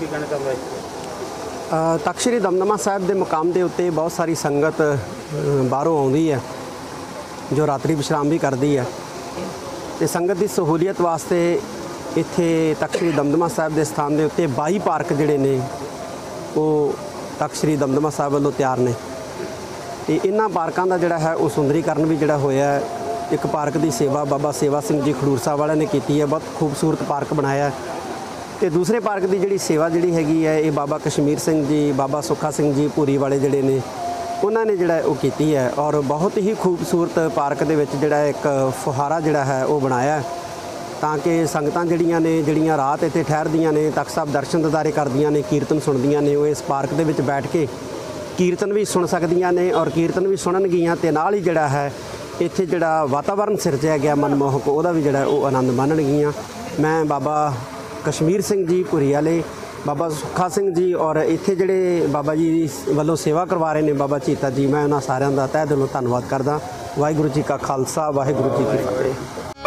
ਕੀ ਕਹਿਣਾ ਤਖ਼ਤ ਸ੍ਰੀ ਦਮਦਮਾ ਸਾਹਿਬ ਦੇ ਮੁਕਾਮ ਦੇ ਉੱਤੇ ਬਹੁਤ ਸਾਰੀ ਸੰਗਤ ਬਾਹਰੋਂ ਆਉਂਦੀ ਹੈ, ਜੋ ਰਾਤਰੀ ਵਿਸ਼ਰਾਮ ਵੀ ਕਰਦੀ ਹੈ। ਤੇ ਸੰਗਤ ਦੀ ਸਹੂਲੀਅਤ ਵਾਸਤੇ ਇੱਥੇ ਤਖ਼ਤ ਸ੍ਰੀ ਦਮਦਮਾ ਸਾਹਿਬ ਦੇ ਸਥਾਨ ਦੇ ਉੱਤੇ 22 ਪਾਰਕ ਜਿਹੜੇ ਨੇ, ਉਹ ਤਖ਼ਤ ਸ੍ਰੀ ਦਮਦਮਾ ਸਾਹਿਬ ਵੱਲੋਂ ਤਿਆਰ ਨੇ। ਤੇ ਇਹਨਾਂ ਪਾਰਕਾਂ ਦਾ ਜਿਹੜਾ ਹੈ, ਉਹ ਸੁੰਦਰੀਕਰਨ ਵੀ ਜਿਹੜਾ ਹੋਇਆ ਹੈ, ਇੱਕ ਪਾਰਕ ਦੀ ਸੇਵਾ ਬਾਬਾ ਸੇਵਾ ਸਿੰਘ ਜੀ ਖਡੂਰ ਸਾਹਿਬ ਵਾਲਿਆਂ ਨੇ ਕੀਤੀ ਹੈ, ਬਹੁਤ ਖੂਬਸੂਰਤ ਪਾਰਕ ਬਣਾਇਆ ਹੈ। ਤੇ ਦੂਸਰੇ ਪਾਰਕ ਦੀ ਜਿਹੜੀ ਸੇਵਾ ਜਿਹੜੀ ਹੈਗੀ ਹੈ, ਇਹ ਬਾਬਾ ਕਸ਼ਮੀਰ ਸਿੰਘ ਜੀ, ਬਾਬਾ ਸੁੱਖਾ ਸਿੰਘ ਜੀ ਪੂਰੀ ਵਾਲੇ ਜਿਹੜੇ ਨੇ, ਉਹਨਾਂ ਨੇ ਜਿਹੜਾ ਉਹ ਕੀਤੀ ਹੈ ਔਰ ਬਹੁਤ ਹੀ ਖੂਬਸੂਰਤ ਪਾਰਕ ਦੇ ਵਿੱਚ ਜਿਹੜਾ ਇੱਕ ਫੁਹਾਰਾ ਜਿਹੜਾ ਹੈ, ਉਹ ਬਣਾਇਆ ਤਾਂ ਕਿ ਸੰਗਤਾਂ ਜਿਹੜੀਆਂ ਨੇ, ਜਿਹੜੀਆਂ ਰਾਤ ਇੱਥੇ ਠਹਿਰਦੀਆਂ ਨੇ, ਤਖਤ ਸਾਹਿਬ ਦਰਸ਼ਨ ਦਿਦਾਰੇ ਕਰਦੀਆਂ ਨੇ, ਕੀਰਤਨ ਸੁਣਦੀਆਂ ਨੇ, ਉਹ ਇਸ ਪਾਰਕ ਦੇ ਵਿੱਚ ਬੈਠ ਕੇ ਕੀਰਤਨ ਵੀ ਸੁਣ ਸਕਦੀਆਂ ਨੇ ਔਰ ਕੀਰਤਨ ਵੀ ਸੁਣਨਗੀਆਂ ਤੇ ਨਾਲ ਹੀ ਜਿਹੜਾ ਹੈ, ਇੱਥੇ ਜਿਹੜਾ ਵਾਤਾਵਰਣ ਸਿਰਜਿਆ ਗਿਆ ਮਨਮੋਹਕ, ਉਹਦਾ ਵੀ ਜਿਹੜਾ ਉਹ ਆਨੰਦ ਮਾਣਨਗੀਆਂ। ਮੈਂ ਬਾਬਾ ਕਸ਼ਮੀਰ ਸਿੰਘ ਜੀ ਪੁਰੀ ਵਾਲੇ, ਬਾਬਾ ਸੁੱਖਾ ਸਿੰਘ ਜੀ ਔਰ ਇੱਥੇ ਜਿਹੜੇ ਬਾਬਾ ਜੀ ਵੱਲੋਂ ਸੇਵਾ ਕਰਵਾ ਰਹੇ ਨੇ ਬਾਬਾ ਚੀਤਾ ਜੀ, ਮੈਂ ਉਹਨਾਂ ਸਾਰਿਆਂ ਦਾ ਤਹਿ ਦਿਲੋਂ ਧੰਨਵਾਦ ਕਰਦਾ। ਵਾਹਿਗੁਰੂ ਜੀ ਕਾ ਖਾਲਸਾ, ਵਾਹਿਗੁਰੂ ਜੀ ਕੀ ਫਤਿਹ।